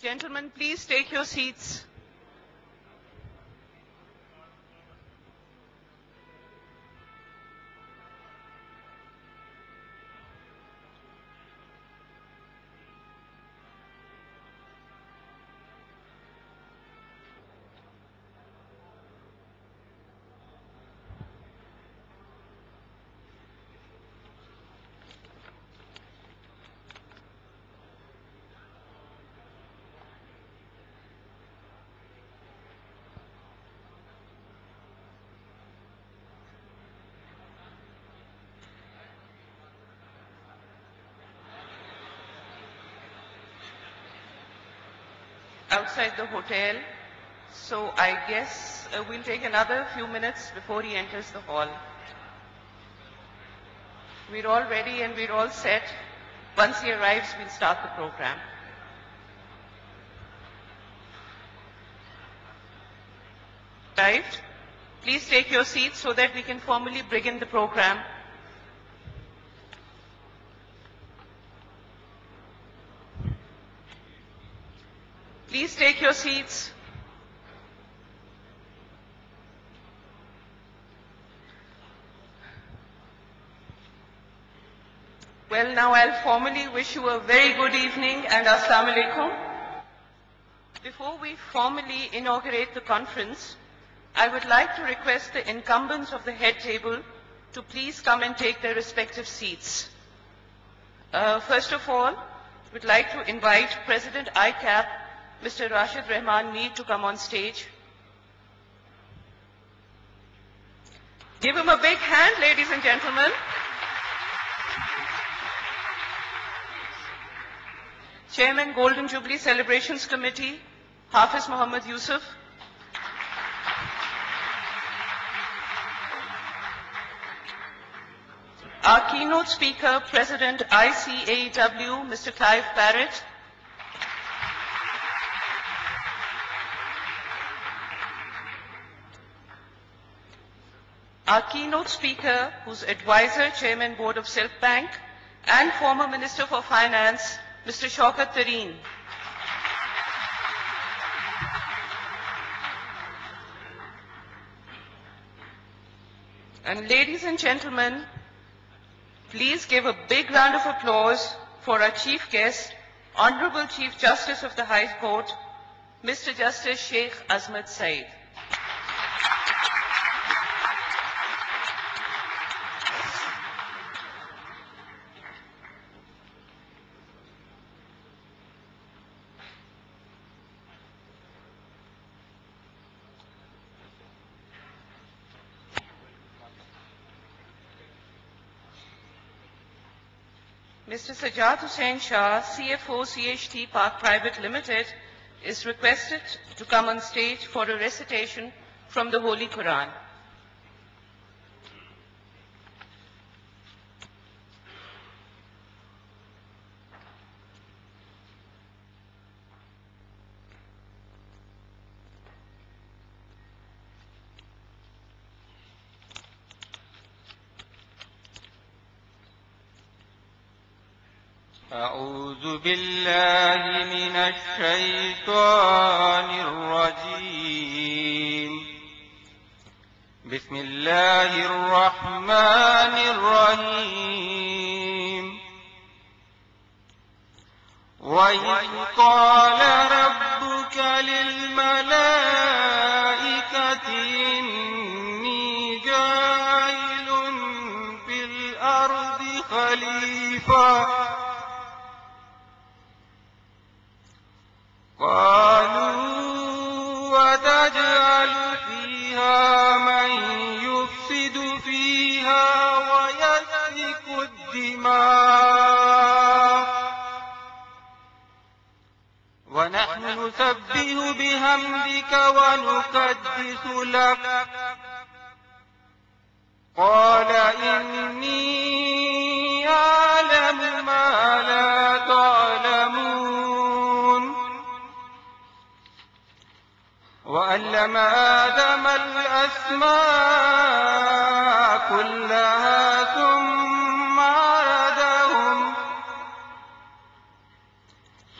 Gentlemen, please take your seats. Outside the hotel. So I guess uh, we'll take another few minutes before he enters the hall. We're all ready and we're all set. Once he arrives, we'll start the program. Arrived? Please take your seats so that we can formally begin the program. Please take your seats. Well, now I'll formally wish you a very good evening and Assalamu alaikum. Before we formally inaugurate the conference, I would like to request the incumbents of the head table to please come and take their respective seats. Uh, first of all, would like to invite President ICAP, Mr. Rashid Rahman Mir to come on stage. Give him a big hand, ladies and gentlemen. Chairman Golden Jubilee Celebrations Committee, Hafiz Muhammad Yusuf. Our keynote speaker, President ICAEW, Mr. Clive Barrett. Our keynote speaker, whose advisor, Chairman Board of Silk Bank, and former Minister for Finance, Mr. Shaukat Tareen. And ladies and gentlemen, please give a big round of applause for our chief guest, Honorable Chief Justice of the High Court, Mr. Justice Sheikh Azmat Saeed. Mr. Sajjad Hussain Shah, CFO CHT Park Private Limited, is requested to come on stage for a recitation from the Holy Quran. أعوذ بالله من الشيطان الرجيم. بسم الله الرحمن الرحيم. وإذ قال ربك للملائكة قالوا وتجعل فيها من يفسد فيها ويسفك الدماء ونحن نسبح بحمدك ونقدس لك قال إني علم آدم الأسماء كلها ثم عردهم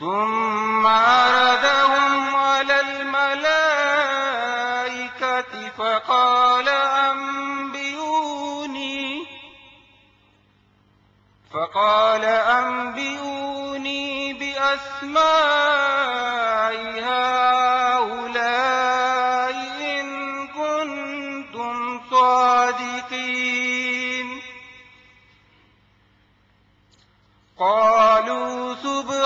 ثم عردهم على الملائكة فقال أنبئوني فقال أنبئوني بأسماء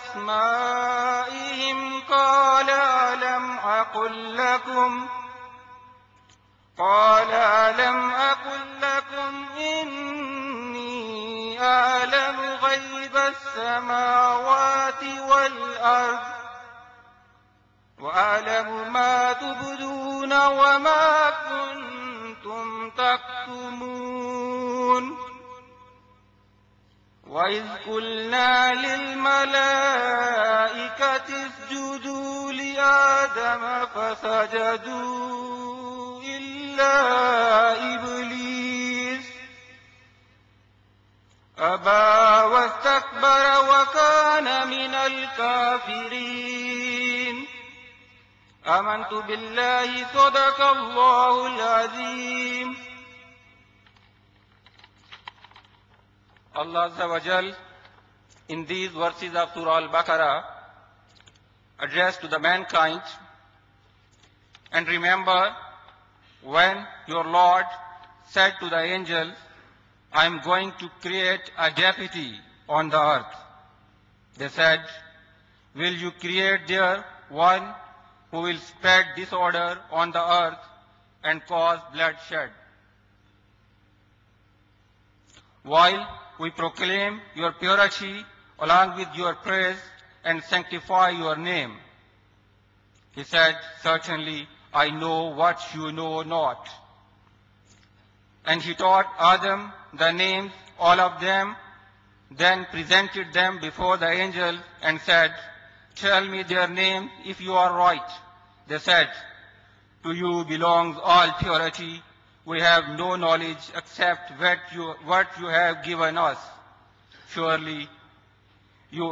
أنبأهم بأسمائهم قال ألم أقل لكم قال ألم أقل لكم إني أعلم غيب السماوات والأرض وأعلم ما تبدون وما كنتم تكتمون وإذ قلنا للملائكة لآدم فسجدوا إلا إبليس. أبى واستكبر وكان من الكافرين. آمنت بالله صدق الله العظيم. Allah Azza wa Jal in these verses of Surah Al-Baqarah addressed to the mankind and remember when your Lord said to the angels, I am going to create a deputy on the earth. They said, will you create there one who will spread disorder on the earth and cause bloodshed? While we proclaim your purity along with your praise and sanctify your name. He said, certainly I know what you know not. And he taught Adam the names, all of them, then presented them before the angel and said, tell me their names if you are right. They said, to you belongs all purity we have no knowledge except what you, what you have given us. Surely you